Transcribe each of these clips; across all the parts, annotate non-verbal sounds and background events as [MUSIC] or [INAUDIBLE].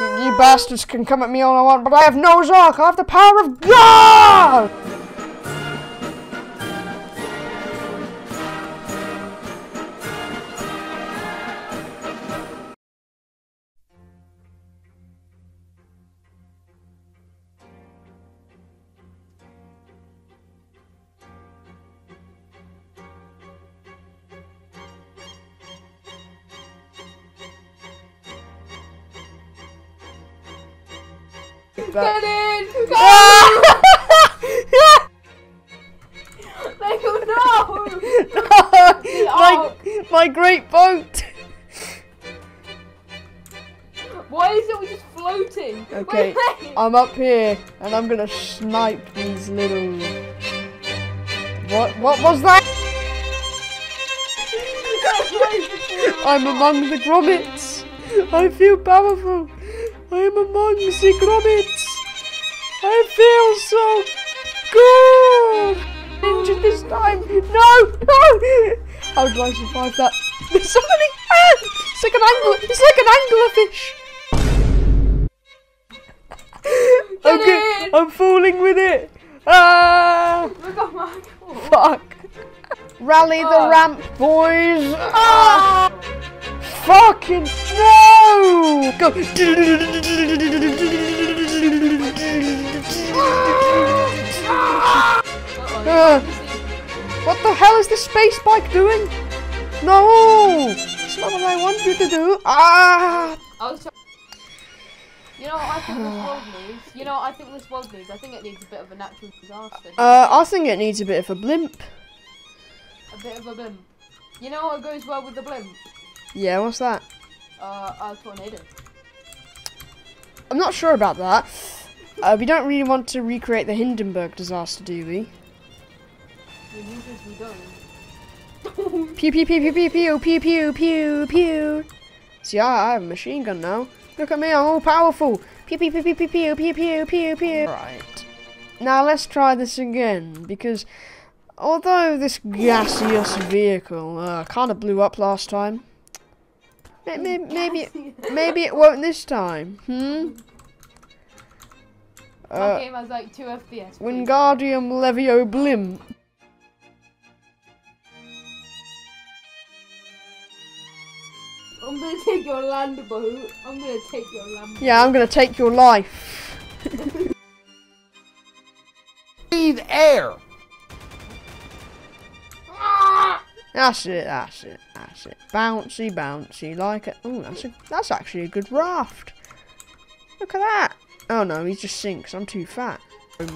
You bastards can come at me all I want, but I have Noah's Ark. I have the power of God! Get in! Go! Like, oh, no! [LAUGHS] my, my great boat! Why is it just floating? Okay, Wait, wait. I'm up here and I'm gonna snipe these little. What? What was that? [LAUGHS] I'm among the Gromits. I feel powerful. I am among the Gromits. I feel so good. Injured this time. No, no. How do I survive that? There's so many. Ah, it's like an angler. It's like an anglerfish. Okay, in. I'm falling with it. Ah, [LAUGHS] Look at my fuck. Rally the Oh. ramp, boys. Ah! Fucking no! Uh. What the hell is the space bike doing? No! It's not what I want you to do. Ah! I was You know what I think this world needs? You know what I think this world needs? I think it needs a bit of a natural disaster. Uh, I think it needs a bit of a blimp. A bit of a blimp. You know what goes well with the blimp? Yeah, what's that? Uh, a tornado. I'm not sure about that. Uh, we don't really want to recreate the Hindenburg disaster, do we? Pew pew pew pew pew pew pew pew pew pew. See, I, I have a machine gun now. Look at me, I'm all powerful. Pew pew pew pew pew pew pew pew pew pew. Right. Now let's try this again because although this gaseous vehicle uh, kind of blew up last time, may- may- [LAUGHS] maybe maybe it won't this time. Hmm. My Uh, game has like 2 FPS. please. Wingardium Levio Blimp. I'm gonna take your land boat. I'm gonna take your land boat. Yeah, I'm gonna take your life. [LAUGHS] Breathe air. That's it, that's it, that's it. Bouncy, bouncy, like it. Oh, that's a, that's actually a good raft. Look at that. Oh no, he just sinks. I'm too fat. [LAUGHS]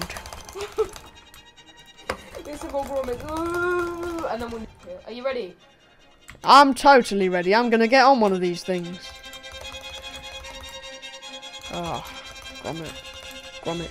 It's a go Gromit. Ooh, And then we'll. Are you ready? I'm totally ready. I'm gonna get on one of these things. Oh, Gromit, Gromit.